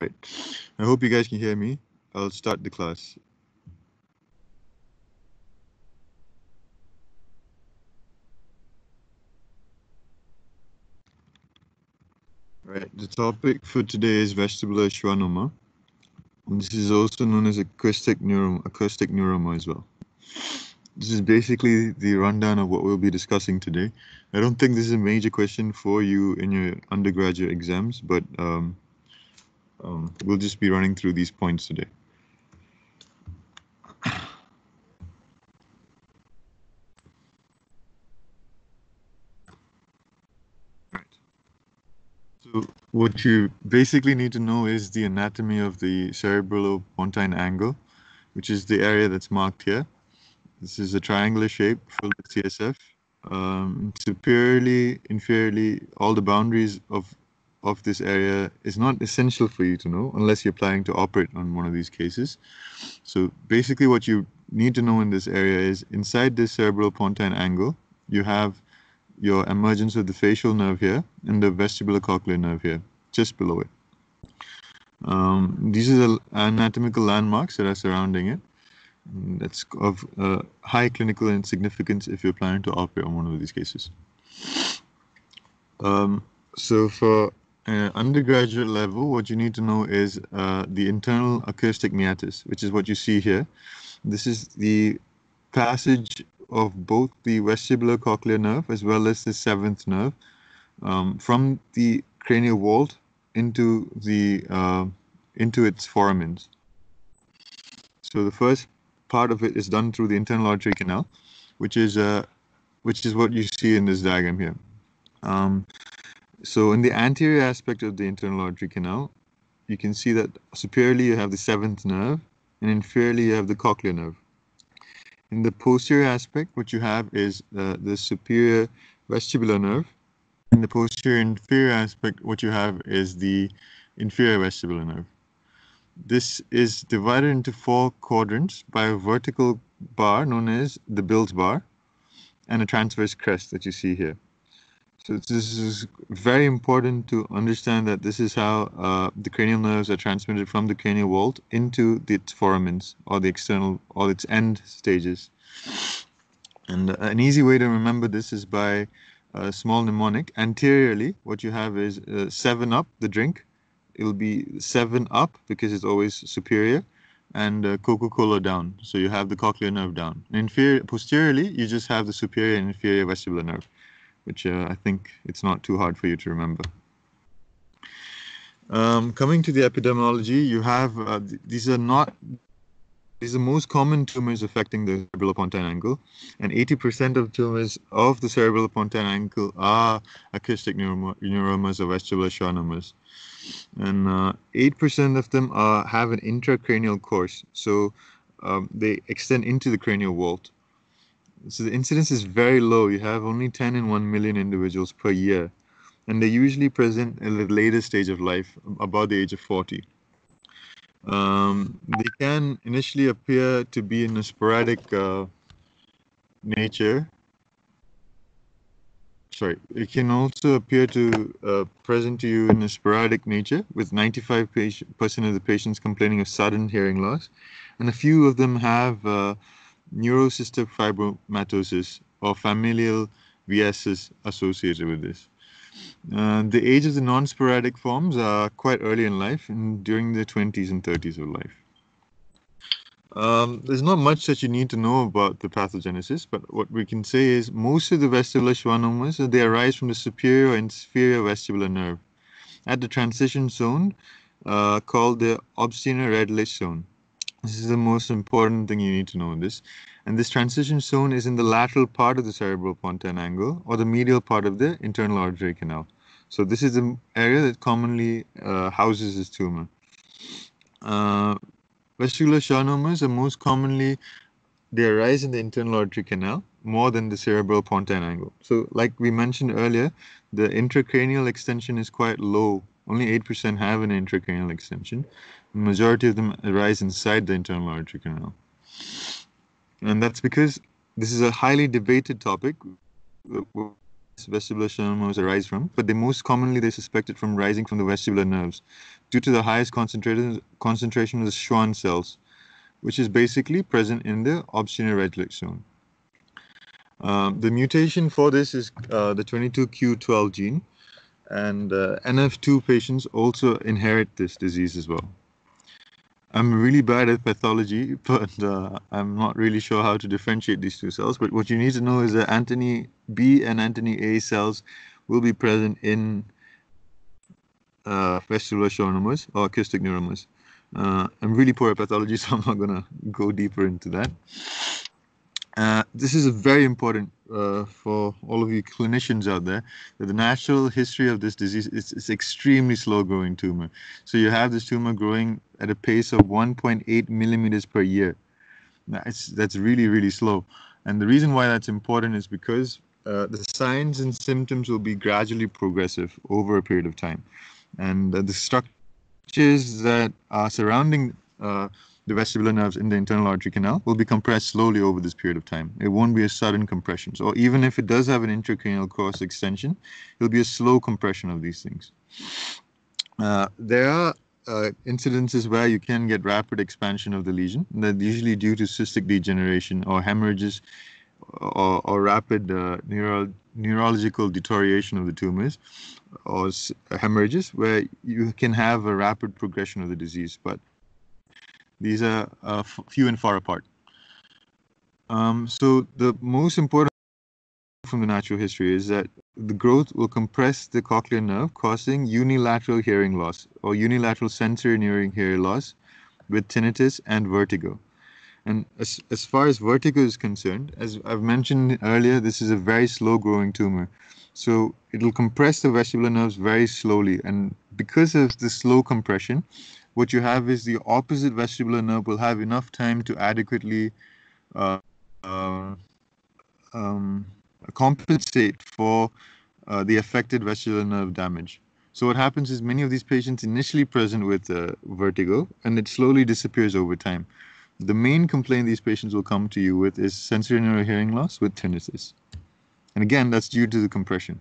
Right. I hope you guys can hear me. I'll start the class. Right. The topic for today is vestibular schwannoma. This is also known as acoustic neuroma, acoustic neuroma as well. This is basically the rundown of what we'll be discussing today. I don't think this is a major question for you in your undergraduate exams, but um, um, we'll just be running through these points today. Right. So what you basically need to know is the anatomy of the cerebellopontine angle, which is the area that's marked here. This is a triangular shape filled with CSF. Um, superiorly, inferiorly, all the boundaries of of this area is not essential for you to know unless you're planning to operate on one of these cases. So basically what you need to know in this area is inside this cerebellopontine angle, you have your emergence of the facial nerve here and the vestibulocochlear nerve here, just below it. Um, these are the anatomical landmarks that are surrounding it. That's of uh, high clinical significance if you're planning to operate on one of these cases. Um, so for uh, undergraduate level, what you need to know is uh, the internal acoustic meatus, which is what you see here. This is the passage of both the vestibulocochlear nerve as well as the seventh nerve um, from the cranial vault into the uh, into its foramens. So the first part of it is done through the internal auditory canal, which is uh, which is what you see in this diagram here. Um, so in the anterior aspect of the internal auditory canal, you can see that superiorly you have the seventh nerve and inferiorly you have the cochlear nerve. In the posterior aspect, what you have is uh, the superior vestibular nerve. In the posterior inferior aspect, what you have is the inferior vestibular nerve. This is divided into four quadrants by a vertical bar known as the Bill's bar and a transverse crest that you see here. So this is very important to understand that this is how uh, the cranial nerves are transmitted from the cranial vault into its foramens or the external or its end stages. And uh, an easy way to remember this is by a small mnemonic. Anteriorly, what you have is uh, 7 up, the drink. It'll be 7 up because it's always superior and uh, Coca-Cola down. So you have the cochlear nerve down. Inferior, posteriorly, you just have the superior and inferior vestibular nerve which uh, I think it's not too hard for you to remember. Um, coming to the epidemiology, you have uh, th these are not these are most common tumors affecting the cerebellopontine angle, and 80% of tumors of the cerebellopontine angle are acoustic neuroma, neuromas or vestibular schwannomas. And 8% uh, of them are, have an intracranial course, so um, they extend into the cranial vault. So the incidence is very low. You have only 10 in 1 million individuals per year. And they usually present in the later stage of life, about the age of 40. Um, they can initially appear to be in a sporadic uh, nature. Sorry, it can also appear to uh, present to you in a sporadic nature, with 95% of the patients complaining of sudden hearing loss, and a few of them have uh, neurocystic fibromatosis or familial VSS associated with this. Uh, the age of the non-sporadic forms are quite early in life and during the 20s and 30s of life. Um, there's not much that you need to know about the pathogenesis, but what we can say is most of the vestibular schwannomas, they arise from the superior and inferior vestibular nerve at the transition zone uh, called the Obersteiner Redlich zone. This is the most important thing you need to know in this. And this transition zone is in the lateral part of the cerebellopontine angle or the medial part of the internal auditory canal. So this is the area that commonly uh, houses this tumor. Uh, vestibular schwannomas are most commonly, they arise in the internal auditory canal more than the cerebellopontine angle. So like we mentioned earlier, the intracranial extension is quite low. Only 8% have an intracranial extension. Majority of them arise inside the internal auditory canal. And that's because this is a highly debated topic. vestibular schwannomas arise from, but they most commonly they suspect it from rising from the vestibular nerves due to the highest concentration concentration of the Schwann cells, which is basically present in the Obersteiner-Redlich zone. Um, the mutation for this is uh, the 22q12 gene, and uh, NF2 patients also inherit this disease as well. I'm really bad at pathology, but uh, I'm not really sure how to differentiate these two cells. But what you need to know is that Antoni B and Antoni A cells will be present in uh, vestibular schwannomas or acoustic neuromas. Uh, I'm really poor at pathology, so I'm not going to go deeper into that. Uh, this is a very important uh, for all of you clinicians out there that the natural history of this disease is it's extremely slow growing tumor. So you have this tumor growing at a pace of 1.8 millimeters per year. That's, that's really, really slow. And the reason why that's important is because uh, the signs and symptoms will be gradually progressive over a period of time. And uh, the structures that are surrounding uh, the vestibular nerves in the internal auditory canal will be compressed slowly over this period of time. It won't be a sudden compression. So even if it does have an intracranial cross extension, it'll be a slow compression of these things. Uh, there are uh, incidences where you can get rapid expansion of the lesion. That's usually due to cystic degeneration or hemorrhages or, or rapid uh, neuro neurological deterioration of the tumors or hemorrhages where you can have a rapid progression of the disease. But these are uh, few and far apart. Um, so the most important from the natural history is that the growth will compress the cochlear nerve, causing unilateral hearing loss or unilateral sensory hearing loss with tinnitus and vertigo. And as, as far as vertigo is concerned, as I've mentioned earlier, this is a very slow growing tumor. So it'll compress the vestibular nerves very slowly. And because of the slow compression, what you have is the opposite vestibular nerve will have enough time to adequately uh, uh, um, compensate for uh, the affected vestibular nerve damage. So what happens is many of these patients initially present with uh, vertigo and it slowly disappears over time. The main complaint these patients will come to you with is sensory neural hearing loss with tinnitus. And again, that's due to the compression.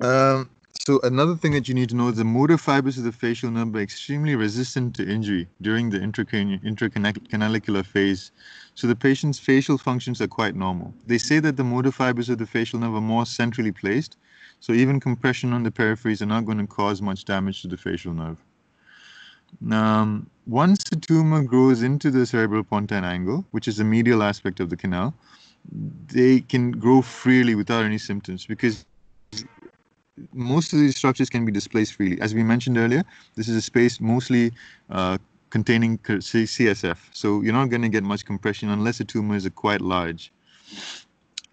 Um, so another thing that you need to know is the motor fibers of the facial nerve are extremely resistant to injury during the intracanalicular phase. So the patient's facial functions are quite normal. They say that the motor fibers of the facial nerve are more centrally placed. So even compression on the peripheries are not going to cause much damage to the facial nerve. Um, once the tumor grows into the cerebellopontine angle, which is the medial aspect of the canal, they can grow freely without any symptoms because most of these structures can be displaced freely. As we mentioned earlier, this is a space mostly uh, containing CSF. So you're not going to get much compression unless the tumor is quite large.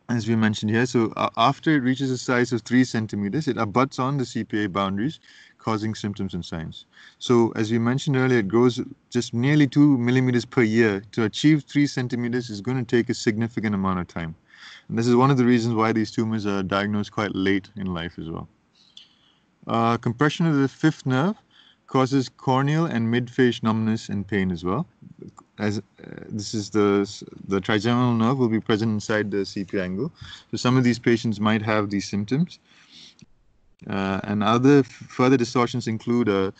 As we mentioned here, so uh, after it reaches a size of 3 centimeters, it abuts on the CPA boundaries, causing symptoms and signs. So as we mentioned earlier, it grows just nearly 2 millimeters per year. To achieve 3 centimeters is going to take a significant amount of time. And this is one of the reasons why these tumors are diagnosed quite late in life as well. Uh, compression of the fifth nerve causes corneal and midface numbness and pain as well. As uh, this is the the trigeminal nerve will be present inside the CP angle. So some of these patients might have these symptoms. Uh, and other further distortions include a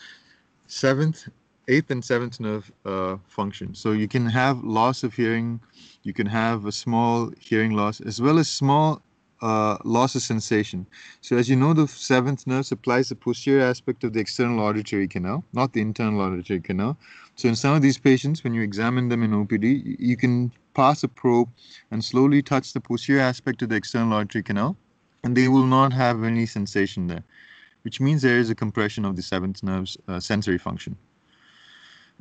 seventh, eighth, and seventh nerve uh, function. So you can have loss of hearing you can have a small hearing loss as well as small uh, loss of sensation. So as you know, the seventh nerve supplies the posterior aspect of the external auditory canal, not the internal auditory canal. So in some of these patients, when you examine them in OPD, you can pass a probe and slowly touch the posterior aspect of the external auditory canal, and they will not have any sensation there, which means there is a compression of the seventh nerve's uh, sensory function.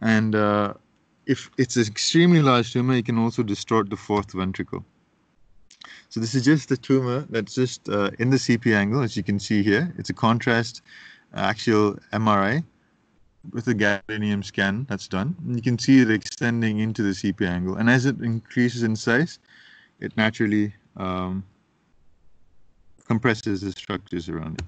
And uh, if it's an extremely large tumor, it can also distort the fourth ventricle. So this is just a tumor that's just uh, in the CP angle, as you can see here. It's a contrast uh, axial MRI with a gadolinium scan that's done. And you can see it extending into the CP angle. And as it increases in size, it naturally um, compresses the structures around it.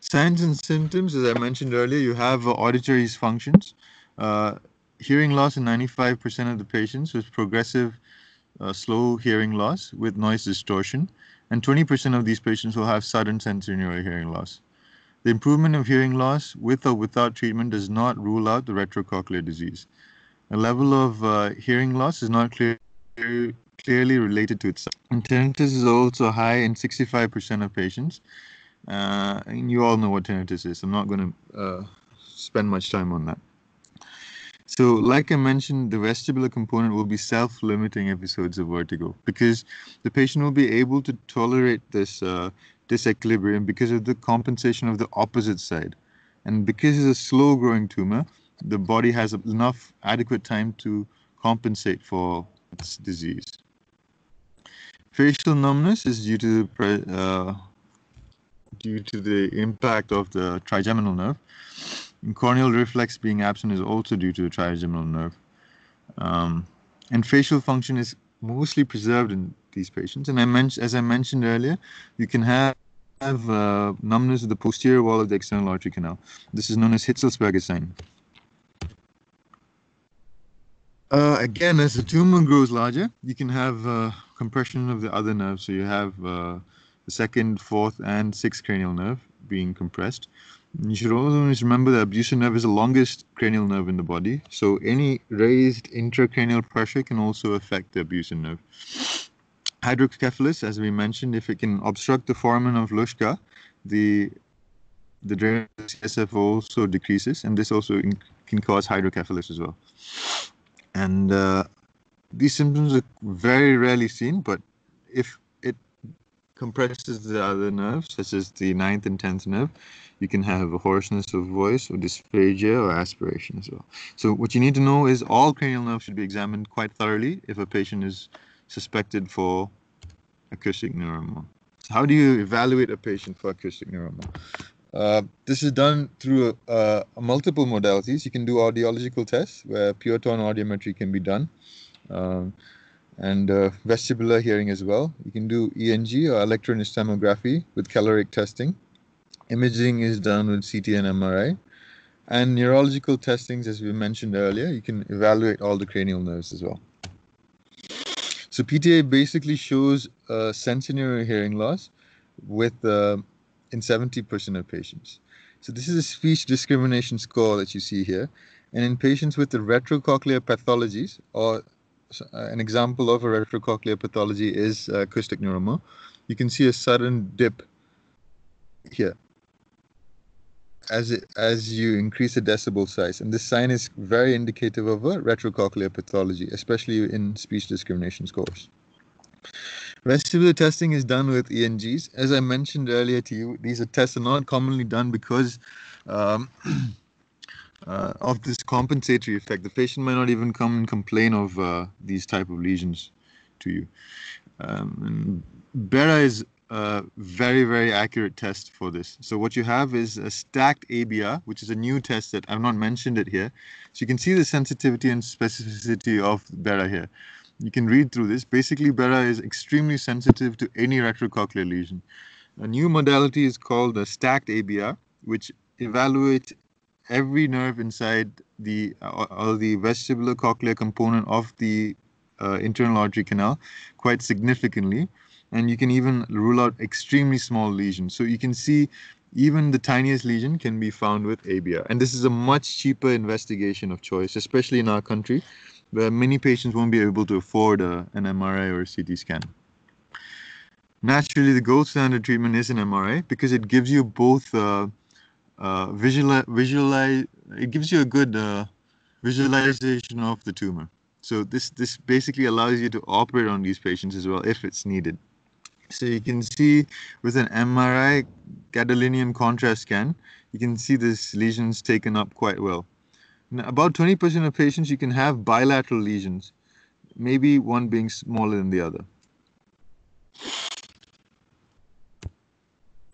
Signs and symptoms, as I mentioned earlier, you have uh, auditory functions. Uh, hearing loss in 95% of the patients was progressive uh, slow hearing loss with noise distortion and 20% of these patients will have sudden sensorineural hearing loss. The improvement of hearing loss with or without treatment does not rule out the retrocochlear disease. A level of uh, hearing loss is not clear, clearly related to itself. Tinnitus is also high in 65% of patients. Uh, and you all know what tinnitus is. I'm not going to uh, spend much time on that. So, like I mentioned, the vestibular component will be self-limiting episodes of vertigo because the patient will be able to tolerate this uh, disequilibrium because of the compensation of the opposite side. And because it's a slow-growing tumor, the body has enough adequate time to compensate for its disease. Facial numbness is due to uh, due to the impact of the trigeminal nerve. Corneal reflex being absent is also due to the trigeminal nerve. Um, and facial function is mostly preserved in these patients. And I mentioned, as I mentioned earlier, you can have, have uh, numbness of the posterior wall of the external auditory canal. This is known as Hitselberger sign. Uh, again, as the tumor grows larger, you can have uh, compression of the other nerves. So you have uh, the second, fourth, and sixth cranial nerve being compressed. You should always remember that abducens nerve is the longest cranial nerve in the body. So any raised intracranial pressure can also affect the abducens nerve. Hydrocephalus, as we mentioned, if it can obstruct the foramen of Luschka, the the drainage CSF also decreases, and this also can cause hydrocephalus as well. And uh, these symptoms are very rarely seen, but if compresses the other nerves, such as the ninth and tenth nerve, you can have a hoarseness of voice or dysphagia or aspiration as well. So what you need to know is all cranial nerves should be examined quite thoroughly if a patient is suspected for acoustic neuroma. So how do you evaluate a patient for acoustic neuroma? Uh, this is done through uh, multiple modalities. You can do audiological tests where pure tone audiometry can be done, um, and uh, vestibular hearing as well. You can do ENG or electroencephalography with caloric testing. Imaging is done with CT and MRI. And neurological testings, as we mentioned earlier, you can evaluate all the cranial nerves as well. So PTA basically shows uh, sensorineural hearing loss with uh, in 70% of patients. So this is a speech discrimination score that you see here. And in patients with the retrocochlear pathologies, or an example of a retrocochlear pathology is uh, acoustic neuroma, you can see a sudden dip here as it, as you increase the decibel size. And this sign is very indicative of a retrocochlear pathology, especially in speech discrimination scores. Vestibular testing is done with ENGs. As I mentioned earlier to you, these are tests are not commonly done because um, uh, of this compensatory effect. The patient might not even come and complain of uh, these type of lesions to you. Um, BERA is a very, very accurate test for this. So what you have is a stacked ABR, which is a new test that I've not mentioned it here. So you can see the sensitivity and specificity of BERA here you can read through this. Basically, BERA is extremely sensitive to any retrocochlear lesion. A new modality is called the stacked ABR, which evaluates every nerve inside the uh, or the vestibular cochlear component of the uh, internal auditory canal quite significantly. And you can even rule out extremely small lesions. So you can see even the tiniest lesion can be found with ABR. And this is a much cheaper investigation of choice, especially in our country where many patients won't be able to afford a, an MRI or a CT scan. Naturally, the gold standard treatment is an MRI because it gives you both uh, uh, visualize, visualize, it gives you a good uh, visualization of the tumor. So this, this basically allows you to operate on these patients as well if it's needed. So you can see with an MRI gadolinium contrast scan, you can see this lesions taken up quite well. Now, about 20% of patients, you can have bilateral lesions, maybe one being smaller than the other.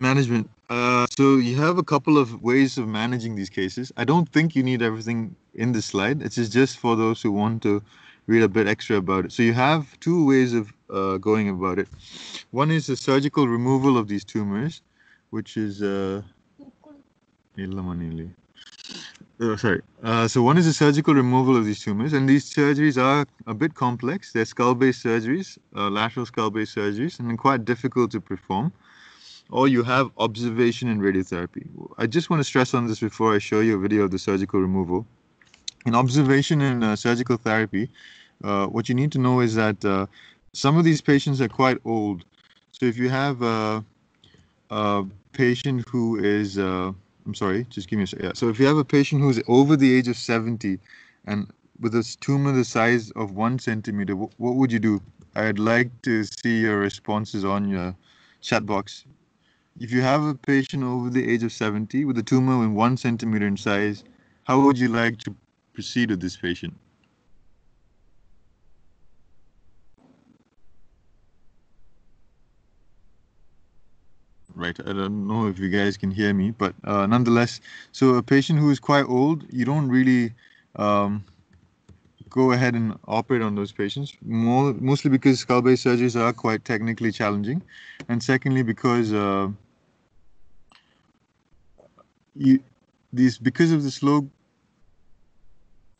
Management. Uh, so you have a couple of ways of managing these cases. I don't think you need everything in this slide. It's just for those who want to read a bit extra about it. So you have two ways of uh, going about it. One is the surgical removal of these tumors, which is uh, Oh, sorry. Uh, so one is the surgical removal of these tumors, and these surgeries are a bit complex. They're skull-based surgeries, uh, lateral skull-based surgeries, and quite difficult to perform. Or you have observation and radiotherapy. I just want to stress on this before I show you a video of the surgical removal. In observation and uh, surgical therapy, uh, what you need to know is that uh, some of these patients are quite old. So if you have a, a patient who is uh, I'm sorry, just give me a second. Yeah. So if you have a patient who's over the age of 70 and with a tumor the size of one centimeter, what would you do? I'd like to see your responses on your chat box. If you have a patient over the age of 70 with a tumor in one centimeter in size, how would you like to proceed with this patient? right? I don't know if you guys can hear me, but uh, nonetheless, so a patient who is quite old, you don't really um, go ahead and operate on those patients, more, mostly because skull-based surgeries are quite technically challenging, and secondly because uh, you, these because of the slow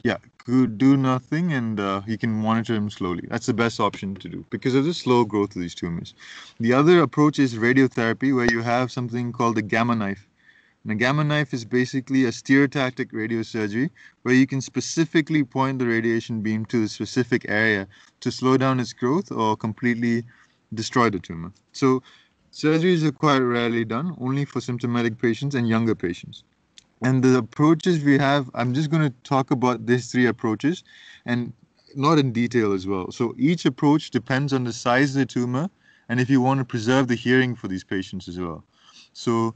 yeah, could do nothing and uh, you can monitor them slowly. That's the best option to do because of the slow growth of these tumors. The other approach is radiotherapy, where you have something called a gamma knife. And a gamma knife is basically a stereotactic radiosurgery where you can specifically point the radiation beam to a specific area to slow down its growth or completely destroy the tumor. So surgeries are quite rarely done, only for symptomatic patients and younger patients. And the approaches we have i'm just going to talk about these three approaches and not in detail as well. So each approach depends on the size of the tumor and if you want to preserve the hearing for these patients as well. So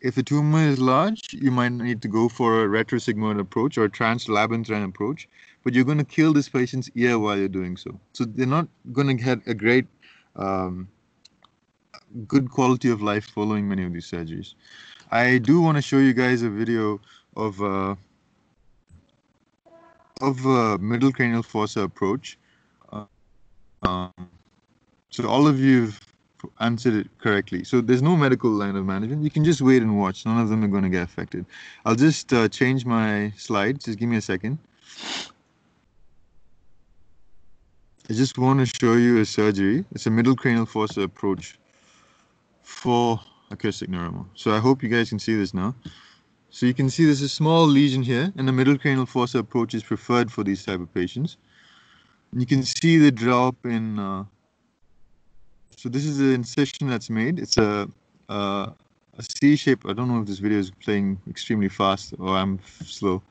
if the tumor is large you might need to go for a retrosigmoid approach or a translabyrinthine approach but you're going to kill this patient's ear while you're doing so. So they're not going to get a great um, good quality of life following many of these surgeries I do want to show you guys a video of uh, of a middle cranial fossa approach. Uh, um, so all of you have answered it correctly. So there's no medical line of management. You can just wait and watch. None of them are going to get affected. I'll just uh, change my slides. Just give me a second. I just want to show you a surgery. It's a middle cranial fossa approach for acoustic neuroma. So I hope you guys can see this now. So you can see there's a small lesion here and the middle cranial fossa approach is preferred for these type of patients. You can see the drop in, uh, so this is the incision that's made. It's a, uh, a C shape. I don't know if this video is playing extremely fast or I'm slow.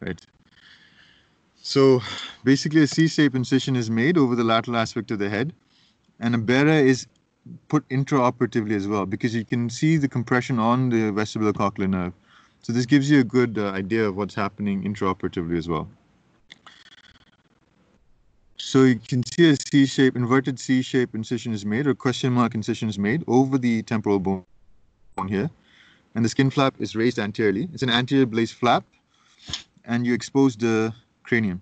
Right. So basically a C-shape incision is made over the lateral aspect of the head and a BERA is put intraoperatively as well because you can see the compression on the vestibulocochlear nerve. So this gives you a good uh, idea of what's happening intraoperatively as well. So you can see a C-shape, inverted C-shape incision is made or question mark incision is made over the temporal bone here. And the skin flap is raised anteriorly. It's an anterior blaze flap and you expose the cranium.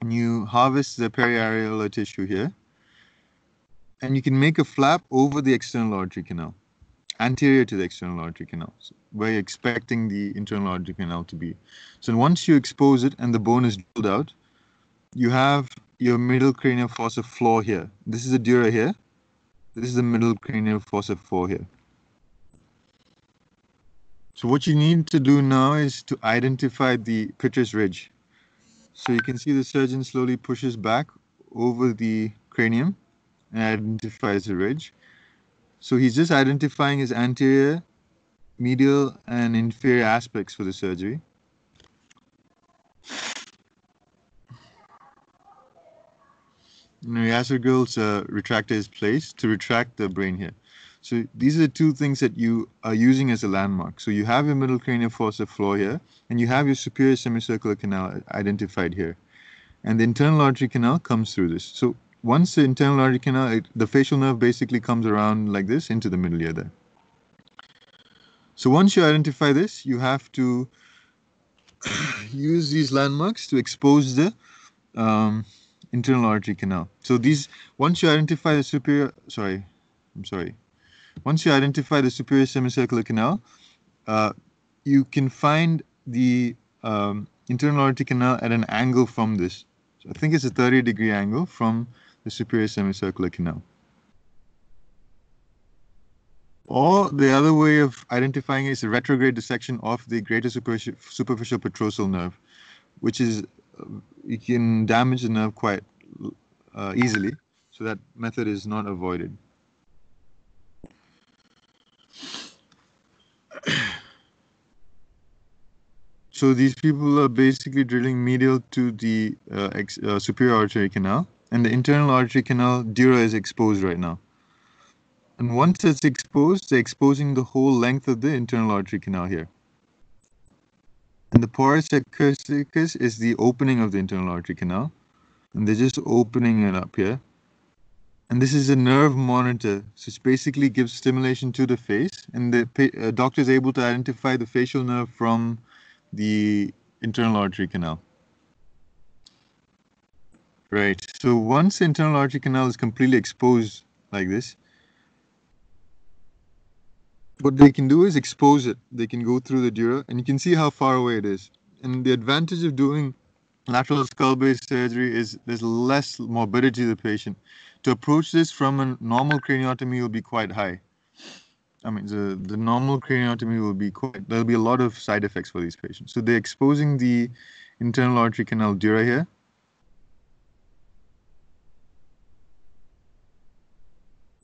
And you harvest the periareolar tissue here and you can make a flap over the external auditory canal, anterior to the external auditory canal, so where you're expecting the internal auditory canal to be. So once you expose it and the bone is drilled out, you have your middle cranial fossa floor here. This is the dura here. This is the middle cranial fossa floor here. So what you need to do now is to identify the petrous ridge. So you can see the surgeon slowly pushes back over the cranium and identifies the ridge. So he's just identifying his anterior, medial, and inferior aspects for the surgery. Now he has the girls uh, retractor is placed to retract the brain here. So these are the two things that you are using as a landmark. So you have your middle cranial fossa floor here, and you have your superior semicircular canal identified here. And the internal auditory canal comes through this. So once the internal auditory canal, the facial nerve basically comes around like this into the middle ear there. So once you identify this, you have to use these landmarks to expose the um, internal auditory canal. So these, once you identify the superior, sorry, I'm sorry. Once you identify the superior semicircular canal, uh, you can find the um, internal auditory canal at an angle from this. So I think it's a 30 degree angle from the superior semicircular canal. Or the other way of identifying is a retrograde dissection of the greater superficial, petrosal nerve, which is, uh, you can damage the nerve quite uh, easily. So that method is not avoided. So these people are basically drilling medial to the uh, uh, superior artery canal, and the internal auditory canal dura is exposed right now. And once it's exposed, they're exposing the whole length of the internal auditory canal here. And the pars acousticus is the opening of the internal auditory canal, and they're just opening it up here. And this is a nerve monitor, so it basically gives stimulation to the face, and the uh, doctor is able to identify the facial nerve from the internal auditory canal. Right, so once internal auditory canal is completely exposed like this, what they can do is expose it. They can go through the dura and you can see how far away it is. And the advantage of doing lateral skull base surgery is there's less morbidity to the patient. To approach this from a normal craniotomy will be quite high. I mean, the, the normal craniotomy will be quite, there'll be a lot of side effects for these patients. So they're exposing the internal auditory canal dura here.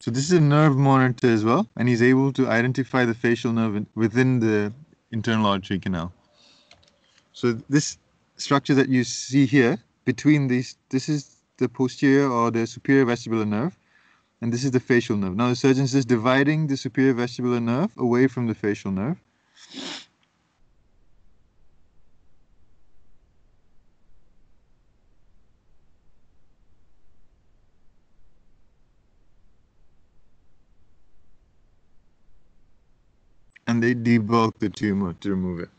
So this is a nerve monitor as well, and he's able to identify the facial nerve within the internal auditory canal. So this structure that you see here between these, this is the posterior or the superior vestibular nerve, and this is the facial nerve. Now the surgeon is just dividing the superior vestibular nerve away from the facial nerve. And they the tumor to remove it.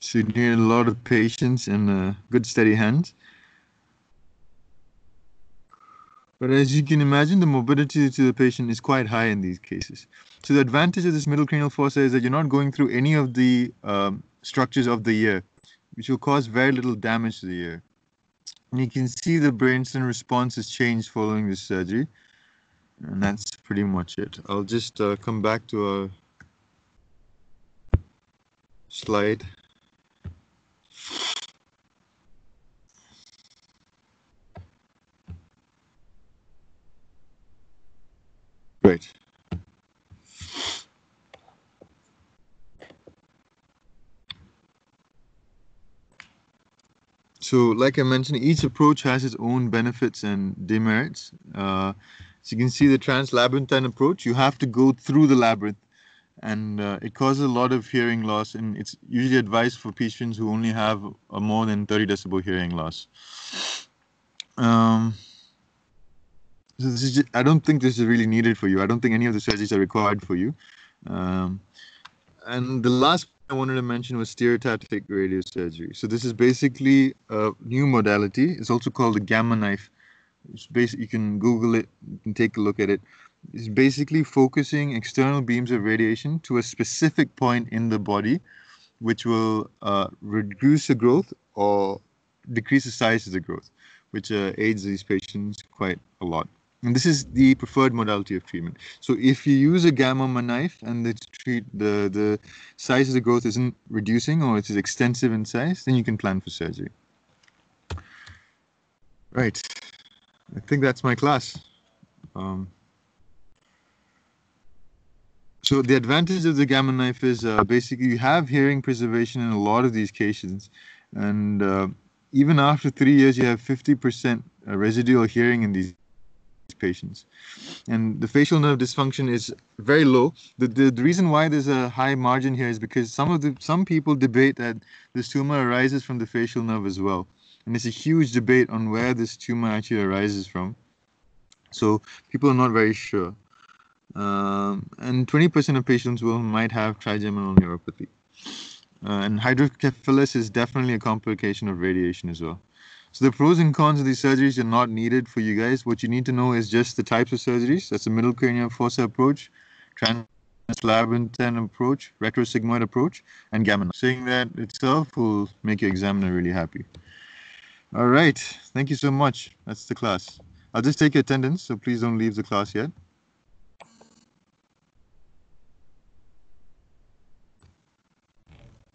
So you need a lot of patience and uh, good steady hands. But as you can imagine, the morbidity to the patient is quite high in these cases. So the advantage of this middle cranial fossa is that you're not going through any of the um, structures of the ear, which will cause very little damage to the ear. And you can see the brainstem response has changed following this surgery. And that's pretty much it. I'll just uh, come back to our slide. Right. So, like I mentioned, each approach has its own benefits and demerits. Uh, so you can see the trans-labyrinthine approach, you have to go through the labyrinth and uh, it causes a lot of hearing loss and it's usually advised for patients who only have a more than 30 decibel hearing loss. Um, so just, I don't think this is really needed for you. I don't think any of the surgeries are required for you. Um, and the last I wanted to mention was stereotactic radiosurgery. So this is basically a new modality. It's also called the gamma knife. It's basically you can Google it, you can take a look at it. It's basically focusing external beams of radiation to a specific point in the body, which will uh, reduce the growth or decrease the size of the growth, which uh, aids these patients quite a lot. And this is the preferred modality of treatment. So if you use a gamma knife and the treat the the size of the growth isn't reducing or it is extensive in size, then you can plan for surgery. Right. I think that's my class. Um, so the advantage of the gamma knife is uh, basically you have hearing preservation in a lot of these cases, and uh, even after three years, you have 50% uh, residual hearing in these patients. And the facial nerve dysfunction is very low. The, the, the reason why there's a high margin here is because some of the some people debate that this tumor arises from the facial nerve as well. And it's a huge debate on where this tumor actually arises from. So people are not very sure. Um, and 20% of patients will might have trigeminal neuropathy. Uh, and hydrocephalus is definitely a complication of radiation as well. So the pros and cons of these surgeries are not needed for you guys. What you need to know is just the types of surgeries. That's the middle cranial fossa approach, translabyrinthine approach, retrosigmoid approach, and gamma. Saying that itself will make your examiner really happy. All right. Thank you so much. That's the class. I'll just take attendance, so please don't leave the class yet.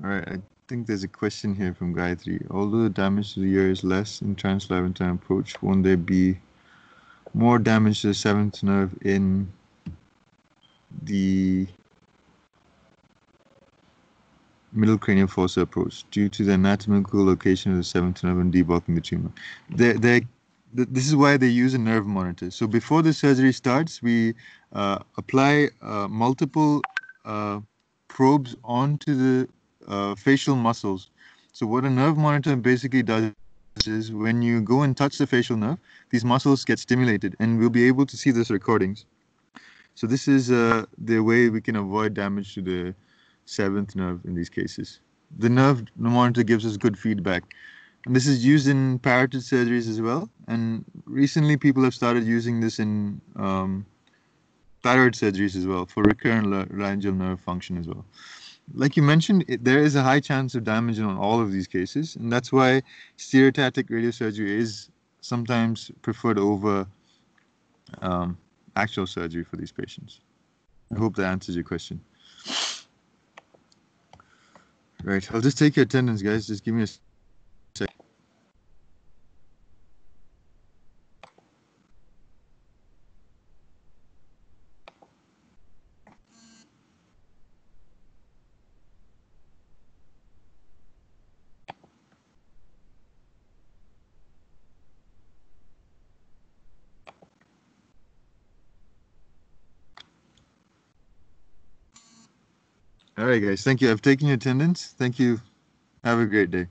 All right. Think there's a question here from Gayatri. Although the damage to the ear is less in translabyrinthine approach, won't there be more damage to the seventh nerve in the middle cranial fossa approach due to the anatomical location of the seventh nerve and deblocking the tumor? This is why they use a nerve monitor. So before the surgery starts, we uh, apply uh, multiple uh, probes onto the uh, facial muscles. So what a nerve monitor basically does is when you go and touch the facial nerve, these muscles get stimulated, and we'll be able to see those recordings. So this is uh, the way we can avoid damage to the seventh nerve in these cases. The nerve monitor gives us good feedback. And this is used in parotid surgeries as well. And recently, people have started using this in um, thyroid surgeries as well for recurrent laryngeal nerve function as well like you mentioned, it, there is a high chance of damage on all of these cases, and that's why stereotactic radiosurgery is sometimes preferred over um, actual surgery for these patients. I hope that answers your question. Right, I'll just take your attendance, guys. Just give me a guys. Thank you. I've taken your attendance. Thank you. Have a great day.